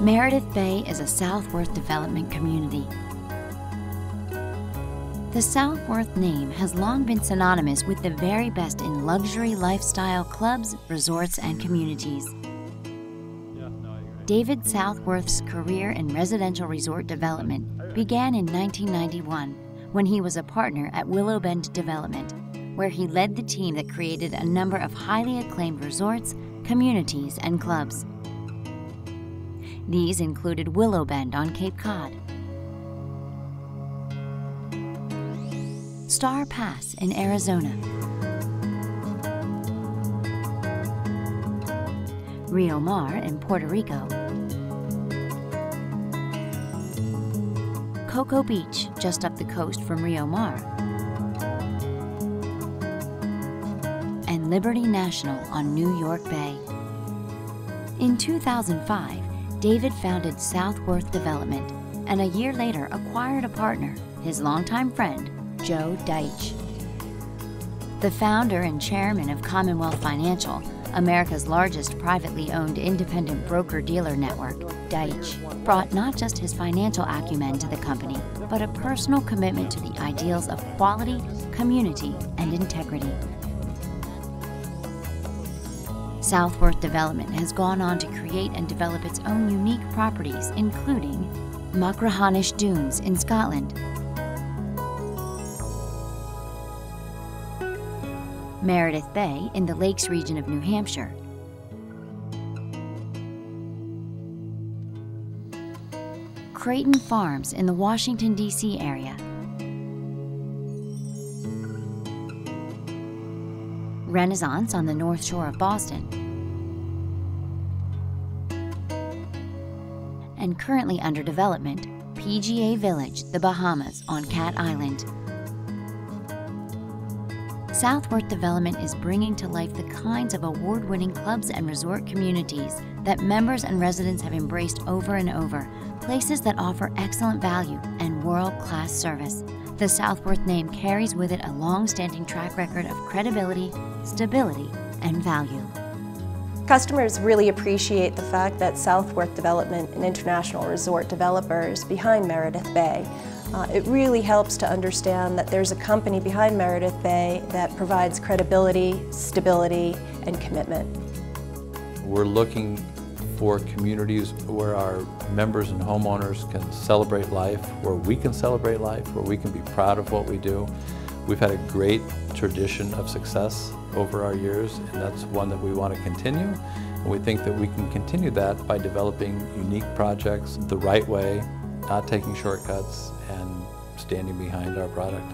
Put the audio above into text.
Meredith Bay is a Southworth development community. The Southworth name has long been synonymous with the very best in luxury lifestyle clubs, resorts, and communities. David Southworth's career in residential resort development began in 1991 when he was a partner at Willow Bend Development, where he led the team that created a number of highly acclaimed resorts, communities, and clubs. These included Willow Bend on Cape Cod, Starr Pass in Arizona, Rio Mar in Puerto Rico, Coco Beach just up the coast from Rio Mar, and Liberty National on New York Bay. In 2005, David founded Southworth Development and a year later acquired a partner, his longtime friend, Joe Deitch. The founder and chairman of Commonwealth Financial, America's largest privately owned independent broker dealer network, Deitch, brought not just his financial acumen to the company, but a personal commitment to the ideals of quality, community, and integrity. Southworth Development has gone on to create and develop its own unique properties, including Machrihanish Dunes in Scotland, Meredith Bay in the Lakes region of New Hampshire, Creighton Farms in the Washington, D.C. area, Renaissance on the North Shore of Boston, and currently under development, PGA Village, the Bahamas on Cat Island. Southworth Development is bringing to life the kinds of award winning clubs and resort communities that members and residents have embraced over and over, places that offer excellent value and world class service. The Southworth name carries with it a long standing track record of credibility, stability, and value. Customers really appreciate the fact that Southworth Development and International Resort Developers behind Meredith Bay uh, it really helps to understand that there's a company behind Meredith Bay that provides credibility, stability, and commitment. We're looking for communities where our members and homeowners can celebrate life, where we can celebrate life, where we can be proud of what we do. We've had a great tradition of success over our years, and that's one that we want to continue. And we think that we can continue that by developing unique projects the right way, not taking shortcuts, and standing behind our product.